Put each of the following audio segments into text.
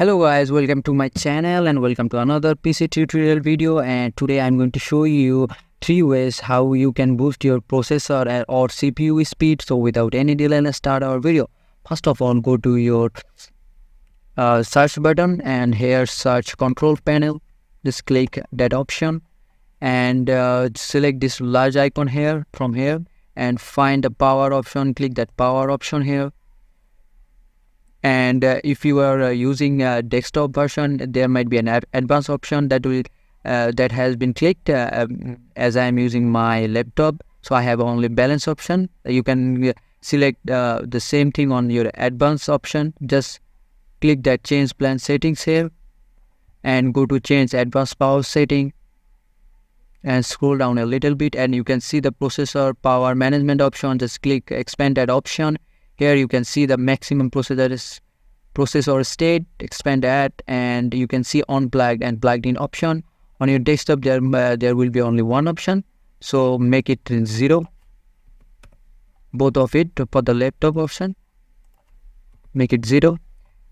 hello guys welcome to my channel and welcome to another pc tutorial video and today i'm going to show you three ways how you can boost your processor or cpu speed. So without any delay let's start our video. First of all go to your uh, search button and here search control panel. Just click that option and uh, select this large icon here from here and find the power option. Click that power option here and uh, if you are uh, using a desktop version there might be an advanced option that will uh, that has been clicked uh, um, as I am using my laptop. So I have only balance option. You can uh, select uh, the same thing on your advanced option. Just click that change plan settings here and go to change advanced power setting and scroll down a little bit and you can see the processor power management option. Just click expand that option here you can see the maximum processor processor state expand that and you can see unplugged and plugged in option. On your desktop there uh, there will be only one option so make it zero. Both of it for the laptop option. Make it zero.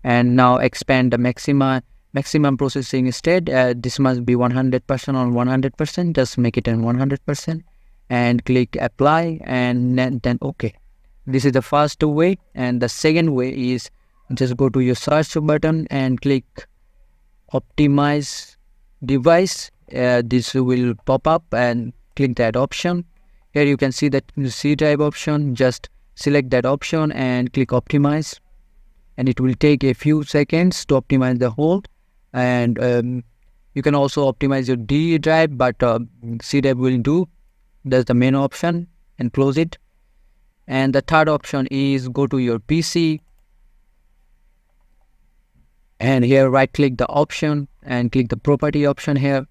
And now expand the maxima maximum processing state. Uh, this must be 100% on 100% just make it in 100% and click apply and then, then okay this is the first way and the second way is just go to your search button and click optimize device. Uh, this will pop up and click that option. Here you can see that c drive option. Just select that option and click optimize. And it will take a few seconds to optimize the whole. And um, you can also optimize your D drive but uh, C drive will do. That's the main option and close it and the third option is go to your PC and here right click the option and click the property option here.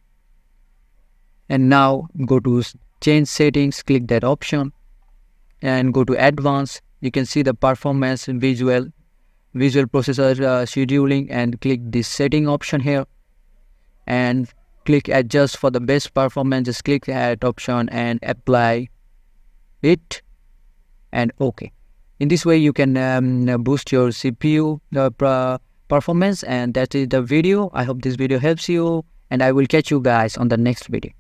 And now go to change settings click that option. And go to advanced. You can see the performance visual visual processor uh, scheduling and click this setting option here. And click adjust for the best performance. Just click that option and apply it and okay. In this way you can um, boost your cpu uh, performance and that is the video. I hope this video helps you and i will catch you guys on the next video